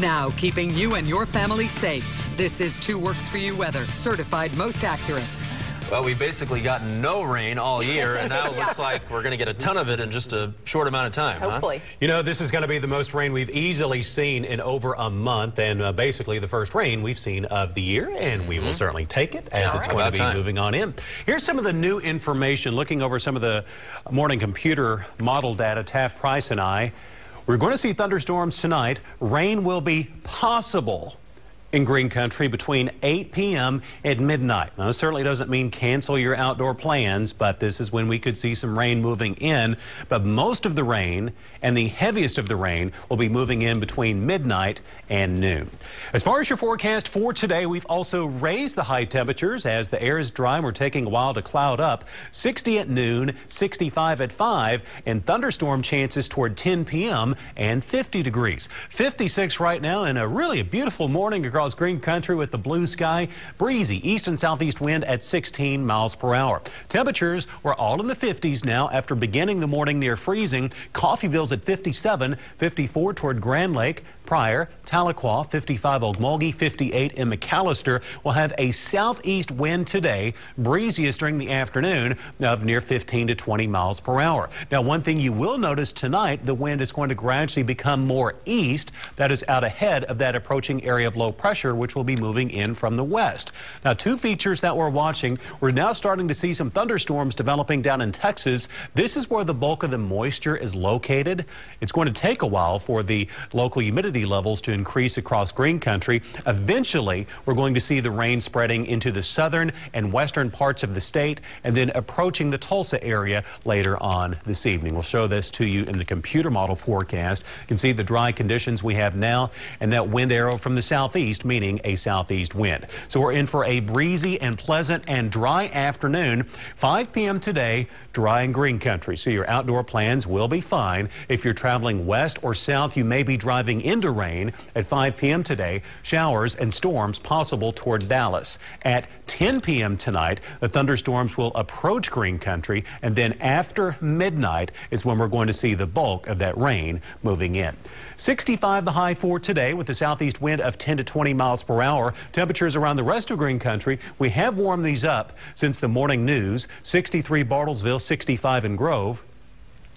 now keeping you and your family safe. This is Two Works For You weather, certified most accurate. Well, we basically got no rain all year, and now it yeah. looks like we're going to get a ton of it in just a short amount of time. Hopefully. Huh? You know, this is going to be the most rain we've easily seen in over a month, and uh, basically the first rain we've seen of the year, and we mm -hmm. will mm-hmm. certainly take it as all it's right. going to be time. moving on in. Here's some of the new information. Looking over some of the morning computer model data, Taft Price and I, we're going to see thunderstorms tonight. Rain will be possible in Green Country between 8 p.m. and midnight. Now, this certainly doesn't mean cancel your outdoor plans, but this is when we could see some rain moving in. But most of the rain and the heaviest of the rain will be moving in between midnight and noon. As far as your forecast for today, we've also raised the high temperatures as the air is dry. And we're taking a while to cloud up. 60 at noon, 65 at 5, and thunderstorm chances toward 10 p.m. and 50 degrees. 56 right now and a really beautiful morning across green country with the blue sky. Breezy east and southeast wind at 16 miles per hour. Temperatures were all in the 50s now after beginning the morning near freezing. Coffeyville's at 57, 54 toward Grand Lake, Pryor, Tahlequah, 55 Okmulgee, 58 in McAlester will have a southeast wind today, breeziest during the afternoon of near 15 to 20 miles per hour. Now, one thing you will notice tonight, the wind is going to gradually become more east. That is out ahead of that approaching area of low pressure pressure, which will be moving in from the west. Now, two features that we're watching. We're now starting to see some thunderstorms developing down in Texas. This is where the bulk of the moisture is located. It's going to take a while for the local humidity levels to increase across green country. Eventually, we're going to see the rain spreading into the southern and western parts of the state and then approaching the Tulsa area later on this evening. We'll show this to you in the computer model forecast. You can see the dry conditions we have now and that wind arrow from the southeast meaning a southeast wind. So we're in for a breezy and pleasant and dry afternoon. 5 p.m. today, dry and green country. So your outdoor plans will be fine. If you're traveling west or south, you may be driving into rain. At 5 p.m. today, showers and storms possible toward Dallas. At 10 p.m. tonight, the thunderstorms will approach green country, and then after midnight is when we're going to see the bulk of that rain moving in. 65 the high for today with a southeast wind of 10 to 20 miles per hour. Temperatures around the rest of green country, we have warmed these up since the morning news. 63 Bartlesville, 65 in Grove.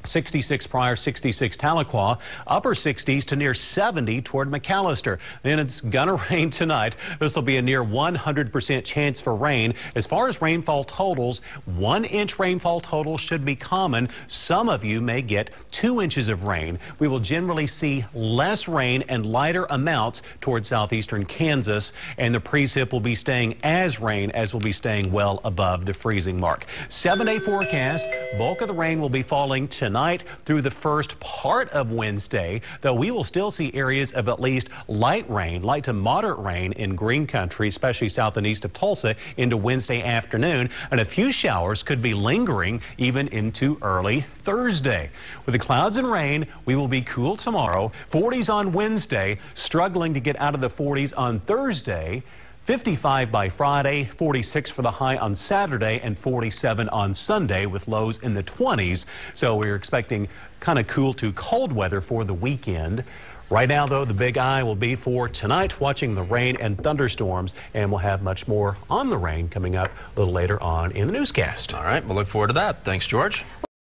66 Pryor, 66 Tahlequah, upper 60s to near 70 toward McAlester. Then it's gonna rain tonight. This will be a near 100% chance for rain. As far as rainfall totals, one inch rainfall total should be common. Some of you may get two inches of rain. We will generally see less rain and lighter amounts toward southeastern Kansas, and the precip will be staying as rain as will be staying well above the freezing mark. Seven day forecast, bulk of the rain will be falling tonight tonight through the first part of Wednesday, though we will still see areas of at least light rain, light to moderate rain in green country, especially south and east of Tulsa into Wednesday afternoon. And a few showers could be lingering even into early Thursday. With the clouds and rain, we will be cool tomorrow. 40s on Wednesday, struggling to get out of the 40s on Thursday. 55 by Friday, 46 for the high on Saturday, and 47 on Sunday with lows in the 20s. So we're expecting kind of cool to cold weather for the weekend. Right now, though, the big eye will be for tonight, watching the rain and thunderstorms, and we'll have much more on the rain coming up a little later on in the newscast. All right, we'll look forward to that. Thanks, George.